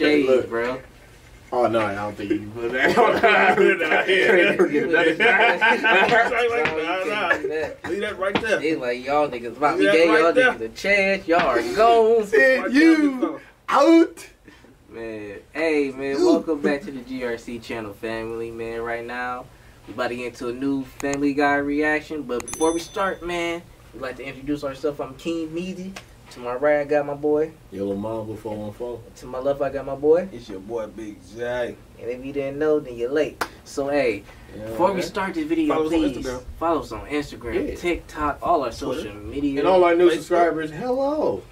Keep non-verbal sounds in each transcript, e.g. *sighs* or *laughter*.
shade, *laughs* bro. Oh no, I don't think you can put that on. *laughs* *laughs* Leave that right there. They like y'all niggas about to Yeah, get right y'all there. niggas a chance. Y'all are *laughs* gone. Send Right you out. Man, hey man, welcome back to the *laughs* GRC channel family, man. Right now, we about to get into a new Family Guy reaction. But before we start, man, we'd like to introduce ourselves. I'm King Mezzy. To my right, I got my boy. Yellow Mamba 414. To my left, I got my boy. It's your boy Big J. And if you didn't know, then you're late. So hey, before we start this video, Follow please Instagram. follow us on Instagram, Yeah. TikTok, all our Twitter. social media, And all our new Facebook. subscribers, hello.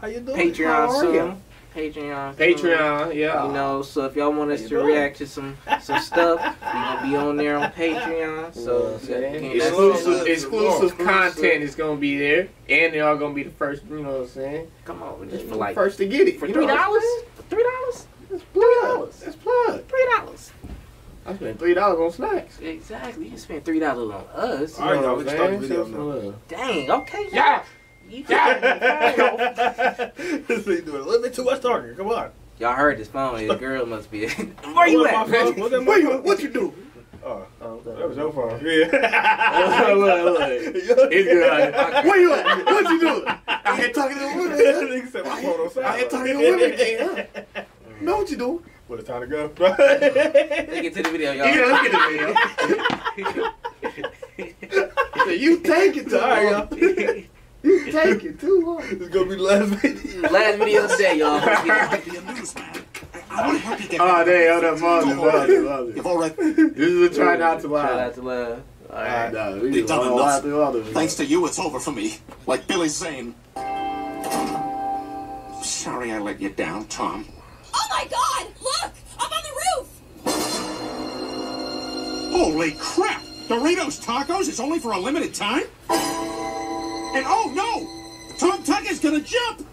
How you doing? Patreon How are soon. ya? Patreon. Patreon, yeah. You know, so if y'all want us to doing? react to some some stuff, *laughs* we gonna be on there on Patreon. So You know what I'm saying? you can- exclusive, exclusive exclusive. content is gonna be there, and they're all gonna be the first. You know what I'm saying? come on, just for like first to get it. for three know what I'm dollars, for three dollars, It's plug. It's plug. three dollars. I spent three dollars on snacks. Exactly, you can spend three dollars on us. All right, You know y'all, what we start the video now. Dang, okay, Yeah. You Yeah. *laughs* this thing doing a little bit too much talking. Come on. Y'all heard his phone. His girl must be. *laughs* Where you at? my phone? Where you? What you do? Oh, Oh, that was your phone. *laughs* Yeah. look, look. It's good. Where you at? What you doing? I ain't talking to women. Nigga said my phone on silent. I ain't talking to women again. Know what you doing? Well, it's time to go. *laughs* Let's get the video, y'all. Yeah, let's get the video. *laughs* *laughs* you take it too All right, long. You take it too long. It's gonna be the last video. Last video of the day, y'all. Let's get it. be. I want to help you get Oh, better. damn, that mother, mother, mother. You've already, This is a try not to laugh. Try not to laugh. All ah, right. Nah, we You've done enough. lie through all of it. thanks to you, it's over for me. Like Billy Zane. Sorry I let you down, Tom. Oh my god! Holy crap! Doritos Tacos is only for a limited time? And oh no! Tom Tucker's gonna jump!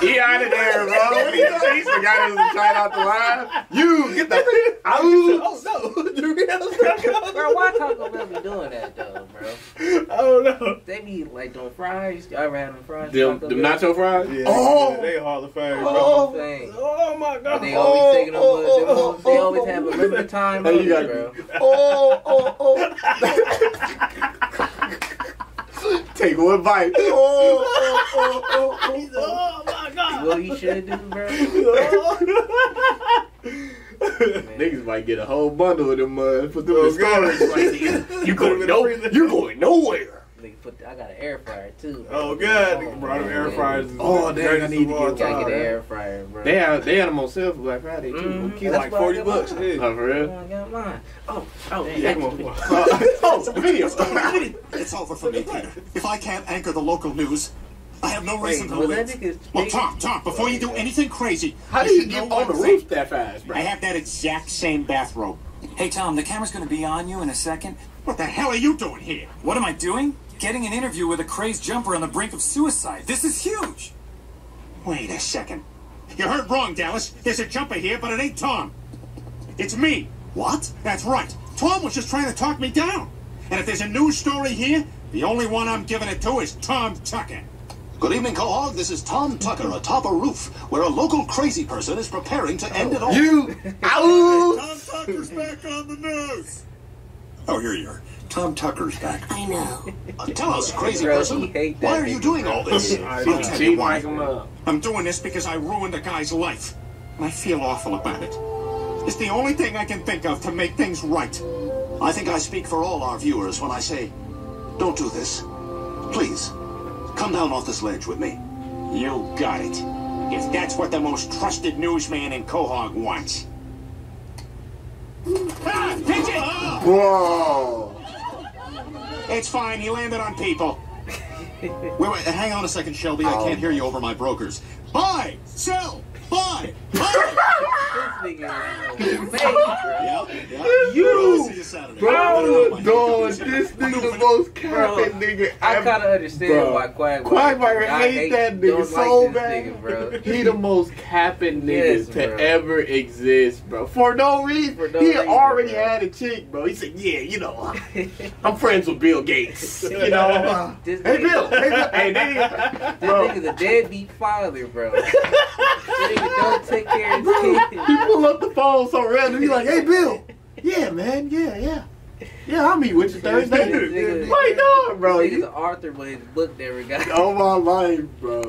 He out of there, bro. What he doing? He forgot he was trying not to lie. You get the out. Oh no, *laughs* Doritos Bro, why Taco Bell be doing that though, bro? I don't know. They be like doing fries. Y'all ever had them fries? Them, Taco them Bell? nacho fries. Yeah, Oh. they Hall of Fame, bro. Oh. Oh my But god. they always oh, taking them, oh, oh they, oh, always, they oh, always oh. have a oh. limited time. Hey, you gotta bro. Oh, oh, oh. *laughs* *laughs* Take one bite. Oh, oh, oh, oh, oh, Oh my god. What you should do, bro? *laughs* Niggas might get a whole bundle of them uh, put them Oh, in storage. Like, you Put 'em going no, freezer. you going nowhere. Nigga put, I got an air fryer too. Bro. Oh god, nigga brought them air man. fryers. Oh, the dang, I greatest need of to all get- Gotta get an air fryer, bro. They had they had them on sale for Black Friday too. Mhm. It's That's like 40 bucks. mine. Yeah. Oh, for real? Oh, I got mine. Oh, oh, Yeah, yeah. come on, come on. oh, *laughs* video. It's over for me, Peter. If I can't anchor the local news, I have no Wait, reason to live. Well, Tom, Tom, before you do anything crazy, How do you you get on the roof that fast, bro? I have that exact same bathrobe. Hey, Tom, the camera's gonna be on you in a second. What the hell are you doing here? What am I doing? Getting an interview with a crazed jumper on the brink of suicide. This is huge. Wait a second. You heard wrong, Dallas. There's a jumper here, but it ain't Tom. It's me. What? That's right. Tom was just trying to talk me down. And if there's a news story here, the only one I'm giving it to is Tom Tucker. Good evening, Quahog. This is Tom Tucker atop a roof where a local crazy person is preparing to end it all. You *laughs* out. Tom Tucker's back on the news. Oh, here you are. Tom Tucker's back. I know. Uh, tell us, crazy person, he hate that why are you doing all this? *laughs* I I'll tell you why. mic him up. I'm doing this because I ruined a guy's life. And I feel awful about it. It's the only thing I can think of to make things right. I think I speak for all our viewers when I say, don't do this. Please, come down off this ledge with me. You got it. If that's what the most trusted newsman in Quahog wants. Ah, pigeon! Whoa. It's fine. He landed on people. Wait, wait, hang on a second, Shelby. I oh. can't hear you over my brokers. Buy, sell, Bye. This nigga is fake, bro. Yeah, yeah. You, See you Saturday. Bro, dog, this nigga the most capping nigga I ever. kind of understand Bro. why Quagmire. Quagmire I hate that nigga so like bad. nigga, bro. *laughs* He the most capping nigga Yes, to bro. ever exist, bro. For no reason. For no he reason, already bro. had a chick, bro. He said, "Yeah, you know, I'm *laughs* friends with Bill Gates. You know, *laughs* uh, hey Bill, hey, Bill. hey, nigga, This nigga's a deadbeat father, bro. This nigga don't take care of his He kids. pull up the phone so random. He like, "Hey Bill, yeah, man, yeah, yeah, yeah. I'll meet with you Thursday." Nigga- *laughs* Like, dog, bro. He's nigga's You, an author, but his book never got. oh my life, bro.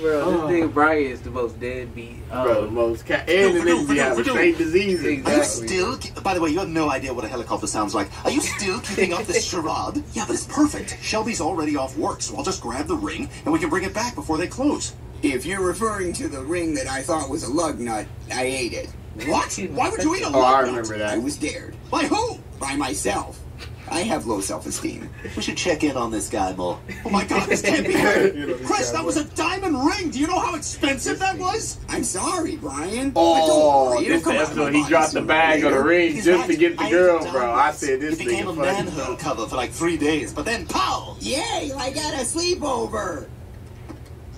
Bro, this nigga Brian is the most deadbeat. Bro, the Um, most cat. and the niggas be having same diseases. Are you Exactly. still? By the way, you have no idea what a helicopter sounds like. Are you still keeping up this charade? Yeah, but it's perfect. Shelby's already off work, so I'll just grab the ring and we can bring it back before they close. If you're referring to the ring that I thought was a lug nut, I ate it. What? Why would you eat a Oh, I lug nut? remember I remember that. was dared By who? by myself. I have low self-esteem. We should check in on this guy more. Oh my god, this can't be *laughs* right. Chris, that was a diamond ring. Do you know how expensive that was? I'm sorry, Brian. Oh, But don't worry, this it'll come episode he dropped the sooner or bag of the ring He's just to get the girl, ate bro. I said this It became a nigga funny. cover for like three days, but then pow! Yay, I got a sleepover.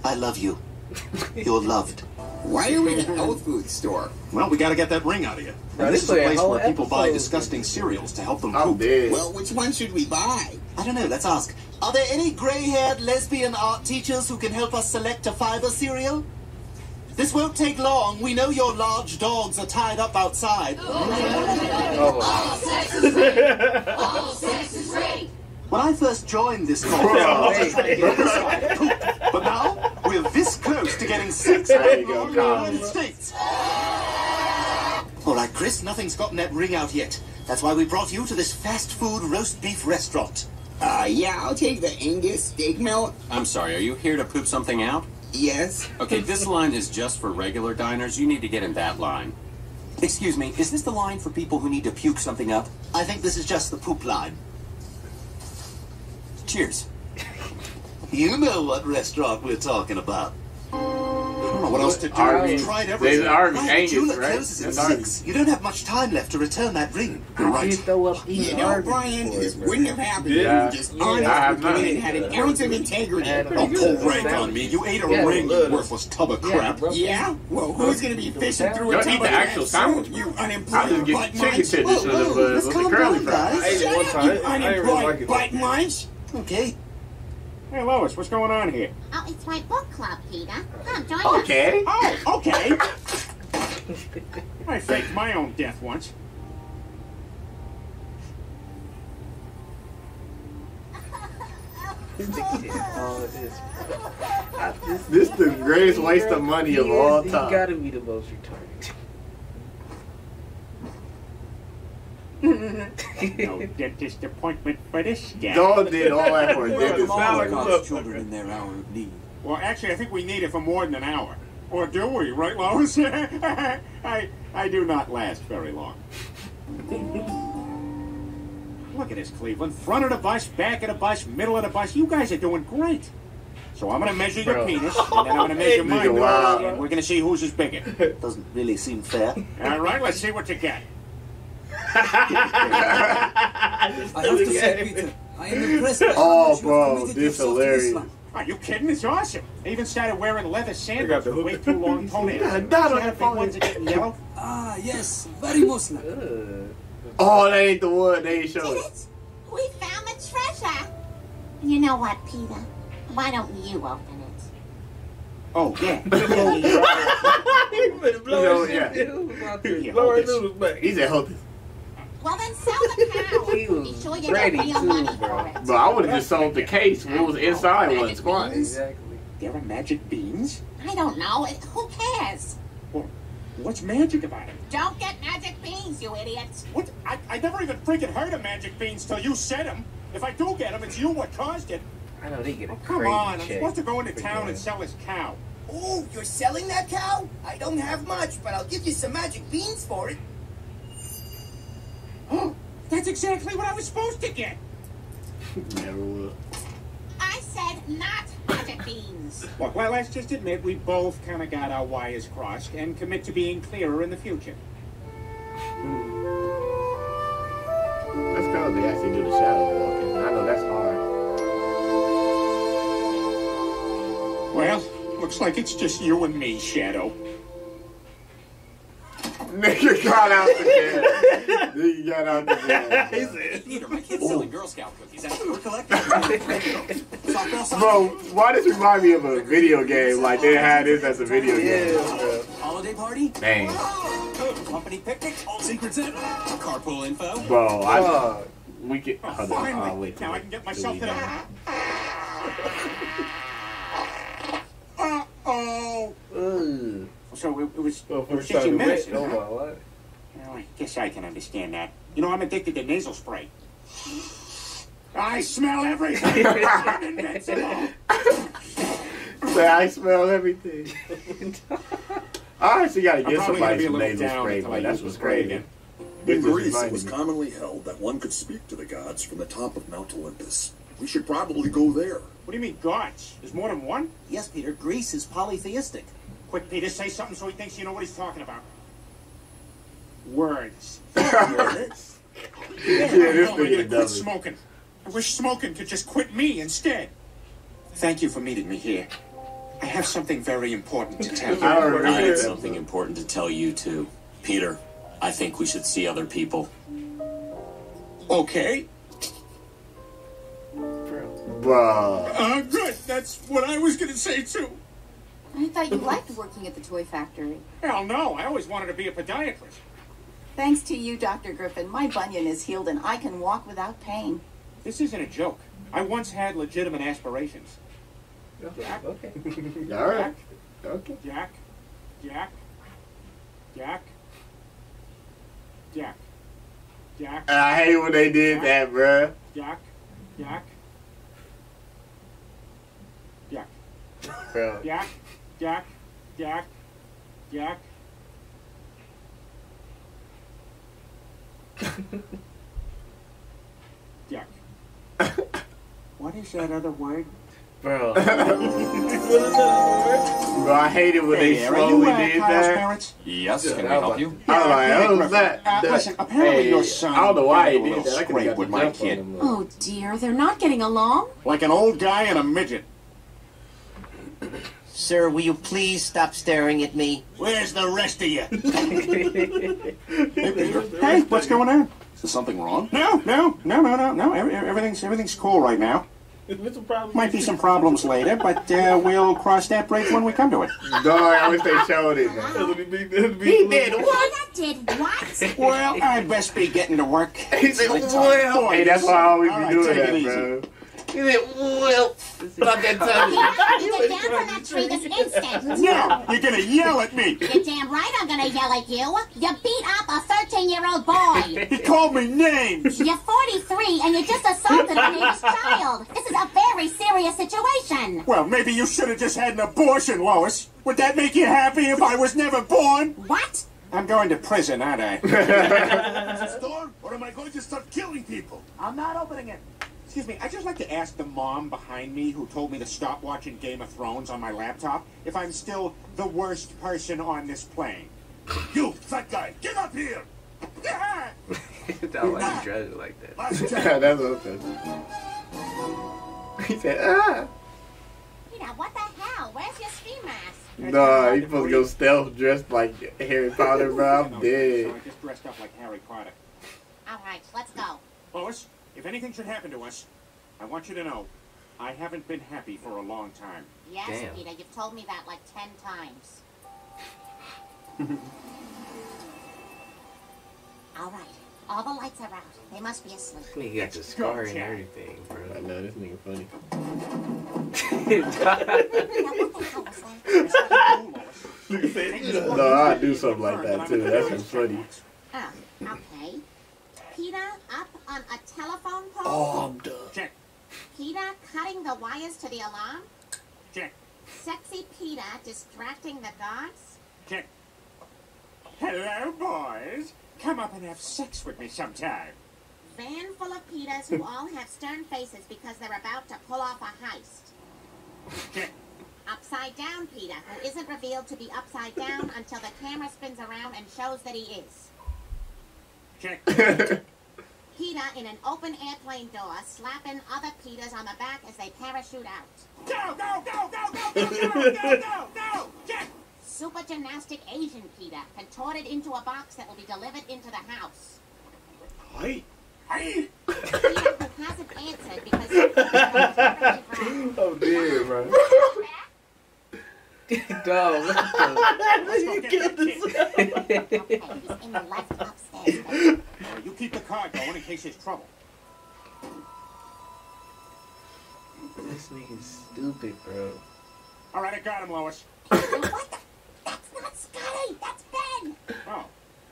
I love you. You're loved. Why are we in a health food store? Well, we got to get that ring out of you. Bro, And this this is a play a place whole where people buy disgusting cereals to help them poop. dead. Well, which one should we buy? I don't know, let's ask. Are there any gray-haired lesbian art teachers who can help us select a fiber cereal? This won't take long. We know your large dogs are tied up outside. oh, All sex is free. All sex is free. When I first joined this *laughs* Bro. cause, but now we're this close to getting sex There you in the United States. All right, Chris, nothing's gotten that ring out yet. That's why we brought you to this fast food roast beef restaurant. Uh, yeah, I'll take the Angus steak melt. I'm sorry, are you here to poop something out? Yes. Okay, this line is just for regular diners. You need to get in that line. Excuse me, is this the line for people who need to puke something up? I think this is just the poop line. Cheers. You know what restaurant we're talking about. I don't know what else to do. Arby's. We've tried They everything. Arby's, Right, Angus, Jula right? closes at That's six. Arby's. You don't have much time left to return that ring. You're You throw up You know, Brian, this wouldn't have happened Yeah. if you just Yeah, honest I have with me not. and had an ounce of integrity. Yeah, Don't pull rank on me. You ate a Yeah, ring, you worthless tub of crap. bro. Yeah? Well, who's gonna be fishing through a Don't tub eat of the actual that sandwich, soup, You unemployed just get butt munch. tenders with the, whoa, let's the calm curly down, fries. I ate it Shut up, you I didn't really unemployed like it. butt munch. Okay. Hey, Lois, what's going on here? Oh, it's my book club, Peter. Come join us. Okay. Oh, okay. *laughs* I faked my own death once. Oh, this. I- this This the greatest waste of money of all time. He time. gotta be the most retarded. No dentist appointment for this guy. Dog did all that for a Well, dentist. it's not like a God's look. children in their hour of need. Well, actually, I think we need it for more than an hour. Or do we, right, Lois? *laughs* I, I do not last very long. Look at this, Cleveland. Front of the bus, back of the bus, middle of the bus. You guys are doing great. So I'm going to measure your Bro. penis, and then I'm going to measure *laughs* mine. wow. And we're going to see whose is bigger. Doesn't really seem fair. All right, let's see what you got. I have to say, Peter, I am impressed by Oh, bro, this yourself to hilarious. Are you kidding? It's awesome. I even started wearing leather sandals the with way too long *laughs* toenails. got a dot on See how your the big ones are forehead. getting yellow? Ah, yes, very Muslim. Ugh. *laughs* Oh, that ain't the one they ain't showing. Did it? We found the treasure. You know what, Peter? Why don't you open it? Oh, yeah. He better blow You know, shit. He was about to- Yeah. Blow his noodles back. He said, hold this. Well, then sell the cow. He was Be sure you ready get real too, money bro. for it. Bro, I would have just sold the case when it was inside one squat. Exactly. There are magic beans? I don't know. It, who cares? What's magic about it? Don't get magic beans, you idiots. What? I, I never even freaking heard of magic beans till you said them. If I do get them, it's you what caused it. I know they get a Oh, come crazy on, I'm supposed to go into for town doing and sell this cow. Oh, you're selling that cow? I don't have much, but I'll give you some magic beans for it. That's exactly what I was supposed to get. *laughs* Never will. I said not magic beans. Look, well, let's just admit we both kind of got our wires crossed and commit to being clearer in the future. Hmm. That's cool. They actually do the shadow walking. I know that's hard. Well, looks like it's just you and me, Shadow. Nigga got out the *laughs* bed. Nigga got out the bed. Peter, my kid's selling Girl Scout cookies. We're collecting. *laughs* Bro, why does this remind me of a video game? Like they had this as a video game. Holiday party? Dang. Company picnic? Secret Santa? Carpool info? Bro, I we can oh, hold on. Finally, Oh, wait. now I can get myself to the. *laughs* Uh-oh. Uh, uh, uh. Ugh. So it, it was, Oh, it was first just time your to medicine. Oh huh? my what? Well, I guess I can understand that. You know, I'm addicted to nasal spray. I smell everything. I'm *laughs* invincible. Say I smell everything. *laughs* Ah, I actually gotta I'm get somebody a some little nasal down spray, until I but that's use what's the crazy. again. In Greece, it was commonly held that one could speak to the gods from the top of Mount Olympus. We should probably go there. What do you mean, gods? There's more than one? Yes, Peter, Greece is polytheistic. Quick, Peter, say something so he thinks you know what he's talking about. Words. *laughs* Words? Yeah, this I'm nigga quit smoking. I wish smoking could just quit me instead. Thank you for meeting me here. I have something very important to tell you. *laughs* I don't I have something important to tell you, too. Peter, I think we should see other people. Okay. Bro. Uh, good. That's what I was gonna say too. I thought you liked working at the toy factory. Hell no, I always wanted to be a podiatrist. Thanks to you, Dr. Griffin, my bunion is healed and I can walk without pain. This isn't a joke. I once had legitimate aspirations. Jack, Okay. *laughs* All right. Okay. Jack, Jack, Jack, Jack, Jack, I hate when they did that, bruh. Jack, Jack, Jack, Bro. Jack, Jack, Jack, Jack. Jack. What is that other word? Bro. *laughs* Bro, I hate it when they Hey, are you, slowly uh, did Kyle's that. parents? Yes, Yeah, can we I help like- you? I was like, Yeah, oh, Griffin. that, Uh, that- listen, apparently hey, your son I don't know why he did that. I could've scrape with my kid. Oh dear, they're not getting along. Like an old guy and a midget. Sir, will you please stop staring at me? Where's the rest of you? *laughs* hey, what's going on? Is there something wrong? No, no, no, no, no, no. Everything's everything's cool right now. What's problem? Might be some problems later, but uh, we'll cross that bridge when we come to it. Dog, I wish they showed it, man. It'll be big- it'll be- He did what? Did what? Well, I'd best be getting to work. He said, well. Hey, that's why I always All be right, doing take that, it easy. Bro. He said, well. But I'm just *laughs* telling you. You get down from that tree this instant. No, you're gonna yell at me. You're damn right I'm gonna yell at you. You beat up a 13-year-old boy. He called me names. You're 43 and you just assaulted a neighbor's child. This is a very serious situation. Well, maybe you should have just had an abortion, Lois. Would that make you happy if I was never born? What? I'm going to prison, aren't I? Is it a Storm, or am I going to start killing people? I'm not opening it. Excuse me, I'd just like to ask the mom behind me who told me to stop watching Game of Thrones on my laptop if I'm still the worst person on this plane. *laughs* You, fat guy, get up here! Yeah! Don't like drugs like that. Last That's chance. what it He said, ah. Peter, what the hell? Where's your ski mask? Nah, he supposed to go stealth dressed like Harry Potter, bro. I'm *laughs* So dead. I just dressed up like Harry Potter. All right, let's go. Lois, if anything should happen to us, I want you to know I haven't been happy for a long time. Yes, Damn. Peter, you've told me that like 10 times. *laughs* All right, all the lights are out. They must be asleep. Nigga got the scar and everything, bro. I know, this nigga funny. *laughs* Peter, what the hell was that? Nigga said, No, I'd do something like that, too. That's just funny. Oh, okay. Peter up on a telephone pole? oh, I'm done. Check, Peter cutting the wires to the alarm? check, Sexy Peter distracting the guards? check. Hello, boys. Come up and have sex with me sometime. Van full of Peters who all have stern faces because they're about to pull off a heist. Check. Upside down Peter, who isn't revealed to be upside down until the camera spins around and shows that he is. Check. *laughs* Peter in an open airplane door, slapping other Peters on the back as they parachute out. Go, go, go, go, go, go, go, go, go, go! Check! Super gymnastic Asian Peter, contorted into a box that will be delivered into the house. Hi. Hey! Peter who hasn't answered because he's terribly wrong. Oh, dear, bro. Dog. Let's go get that kid. Okay, he's in the left upstairs. All right, you keep the car going in case there's trouble. This nigga's stupid, bro. All right, I got him, Lois. what the? That's not Scotty, that's Ben. Oh.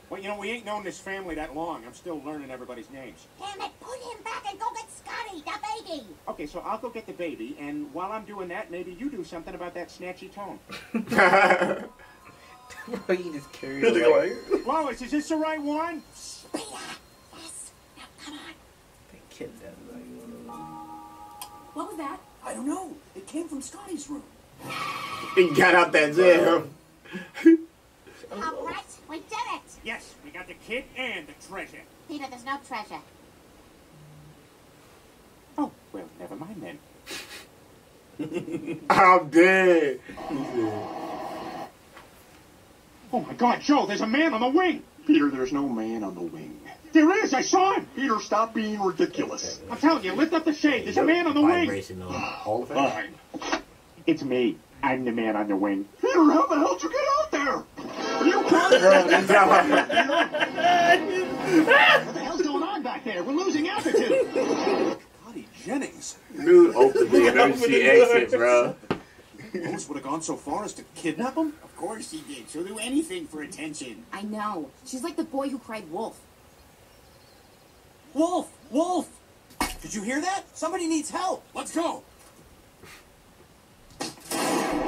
Well, you know, we ain't known this family that long. I'm still learning everybody's names. Damn it, put him back and go get Scotty, the baby. Okay, so I'll go get the baby, and while I'm doing that, maybe you do something about that snatchy tone. *laughs* Bro, you just carried Look away. Lois, is this the right one? Peter, yes. Now come on. They kidnapped like, What was that? I don't know. It came from Scotty's room. He got out that jail. All right, we did it. Yes, we got the kid and the treasure. Peter, there's no treasure. Oh, well, never mind then. *laughs* I'm dead. Oh my God, Joe, there's a man on the wing. Peter, there's no man on the wing. There is, I saw him. Peter, stop being ridiculous. I'm telling you, lift up the shade. There's a man on the wing. Vibration on *sighs* all of it. Fine. It's me. I'm the man on the wing. Peter, how the hell did you get out there? Are you Bro, that's *laughs* how What the hell's going on back there? We're losing altitude. Scotty Jennings. Dude opened the *laughs* emergency exit, bro. Lois would have gone so far as to kidnap him? Of course she did. She'll do anything for attention. I know. She's like the boy who cried wolf. Wolf! Wolf! Did you hear that? Somebody needs help. Let's go. *laughs*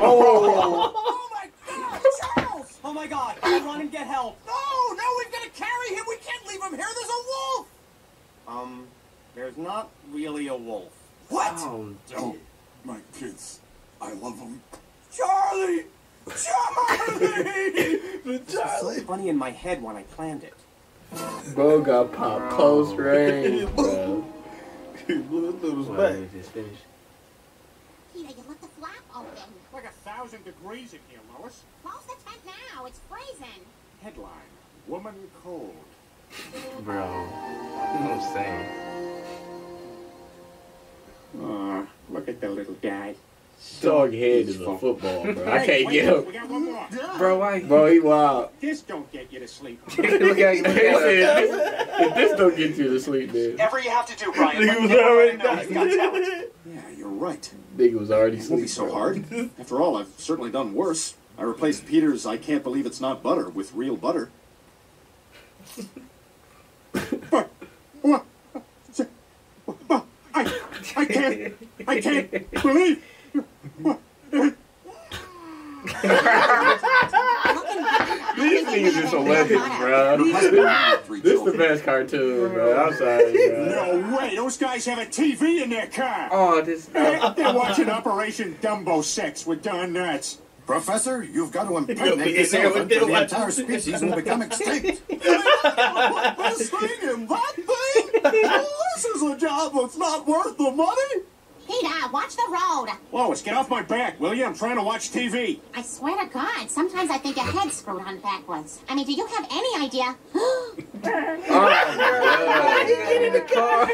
Oh, *laughs* Oh my God, Charles! Oh my God! I run and get help. No! No, we've got to carry him. We can't leave him here. There's a wolf. Um, there's not really a wolf. What? oh, Oh, my kids. I love them. Charlie! Charlie! It's funny in my head when I planned it. *laughs* bro got popped close range, bro. He blew his little Well, back. we just finished. Peter, you left the flap open. Like a thousand degrees in here, Lois. Close the tent now. It's freezing. Headline: Woman cold. Bro. You know what I'm saying? Aw, look at the little guy. Dog head is a football, bro. I can't get We him. got one more. Bro, why? Bro, he wild. This don't get you to sleep. *laughs* look at. Look at He if this don't get you to sleep, man. Whatever you have to do, Brian. Nigga Let was Nick already know he's got talent. Yeah, you're right. Nigga was already It won't be so hard. After all, I've certainly done worse. I replaced Peter's I can't believe it's not butter with real butter. What? I, I can't, I can't believe. These niggas is celebrities, bro. This is the best cartoon, bro. I'm sorry, bro. No way, those guys have a TV in their car. Oh, this. They're they're watching Operation Dumbo Sex with Don Knotts. Professor, you've got to impregnate be this in there with elephant or the entire species will become extinct. *laughs* Best thing in that thing? this is a job that's not worth the money. Peter, watch the road. Lois, get off my back, will you? I'm trying to watch TV. I swear to God, sometimes I think your head's screwed on backwards. I mean, do you have any idea? *gasps* Oh, my God. Get in the car.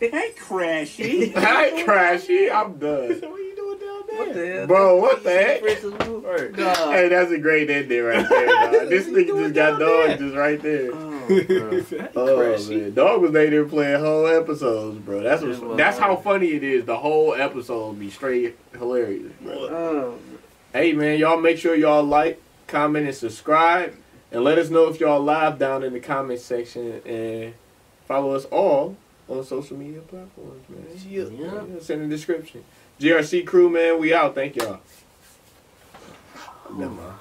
Hey, Crashy. Hi, Crashy. I'm done. What are you doing down there? What the hell? Bro, what the heck? Hey, that's a great ending right there, dog. This nigga just got done just right there. Bro. Oh man, dog was there playing whole episodes, bro. That's what, that's how funny it is. The whole episode be straight hilarious, bro. Oh, Hey man, y'all make sure y'all like, comment, and subscribe, and let us know if y'all live down in the comment section and follow us all on social media platforms, man. Yeah. yeah. It's in the description. GRC crew, man, we out. Thank y'all. Never mind.